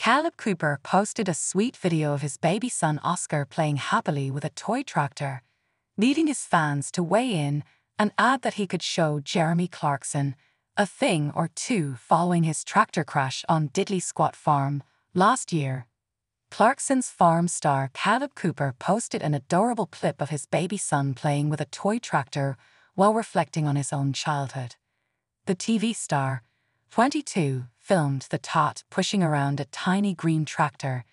Kaleb Cooper posted a sweet video of his baby son Oscar playing happily with a toy tractor, leading his fans to weigh in and add that he could show Jeremy Clarkson a thing or two following his tractor crash on Diddley Squat Farm last year. Clarkson's farm star Kaleb Cooper posted an adorable clip of his baby son playing with a toy tractor while reflecting on his own childhood. The TV star, 22, filmed the tot pushing around a tiny green tractor,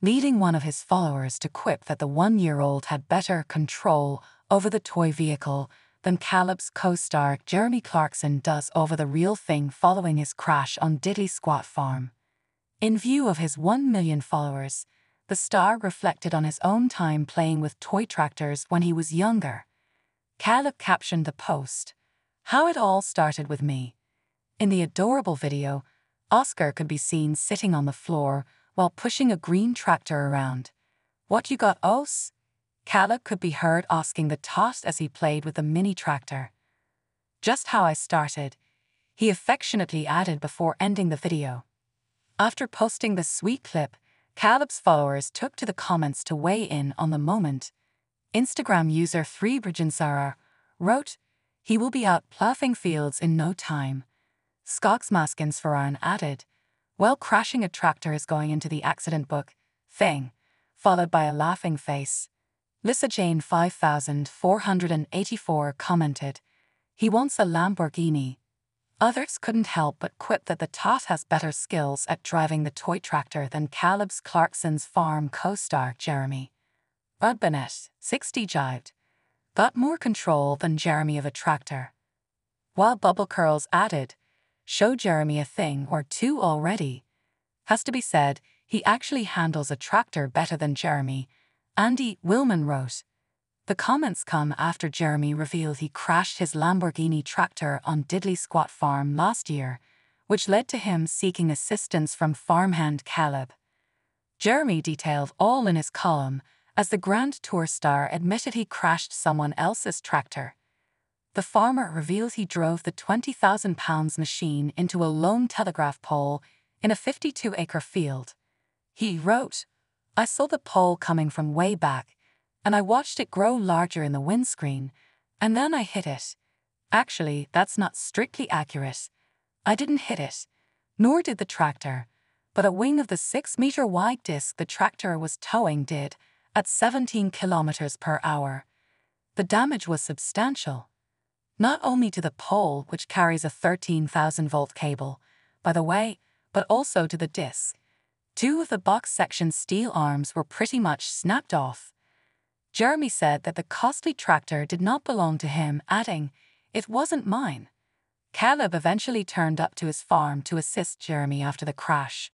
leading one of his followers to quip that the one year old had better control over the toy vehicle than Kaleb's co star Jeremy Clarkson does over the real thing following his crash on Diddley Squat Farm. In view of his 1 million followers, the star reflected on his own time playing with toy tractors when he was younger. Caleb captioned the post, How it all started with me. In the adorable video, Oscar could be seen sitting on the floor while pushing a green tractor around. What you got, Os? Kaleb could be heard asking the tot as he played with the mini tractor. Just how I started, he affectionately added before ending the video. After posting the sweet clip, Kaleb's followers took to the comments to weigh in on the moment. Instagram user 3 wrote, He will be out ploughing fields in no time. Skogsmaskens Faran added, Well, crashing a tractor is going into the accident book, thing, followed by a laughing face. Lisa Jane 5484 commented, He wants a Lamborghini, Others couldn't help but quip that the tot has better skills at driving the toy tractor than Kaleb's Clarkson's farm co-star Jeremy. Bud Bennett, 60 jived, got more control than Jeremy of a tractor. While Bubble Curls added, show Jeremy a thing or two already. Has to be said, he actually handles a tractor better than Jeremy. Andy Willman wrote, the comments come after Jeremy revealed he crashed his Lamborghini tractor on Diddley Squat Farm last year, which led to him seeking assistance from farmhand Kaleb. Jeremy detailed all in his column as the Grand Tour star admitted he crashed someone else's tractor. The farmer reveals he drove the 20,000 pounds machine into a lone telegraph pole in a 52 acre field. He wrote, I saw the pole coming from way back and I watched it grow larger in the windscreen, and then I hit it. Actually, that's not strictly accurate. I didn't hit it, nor did the tractor, but a wing of the 6 meter wide disc the tractor was towing did, at 17 kilometers per hour. The damage was substantial. Not only to the pole, which carries a 13,000 volt cable, by the way, but also to the disc. Two of the box section steel arms were pretty much snapped off. Jeremy said that the costly tractor did not belong to him, adding, It wasn't mine. Kaleb eventually turned up to his farm to assist Jeremy after the crash.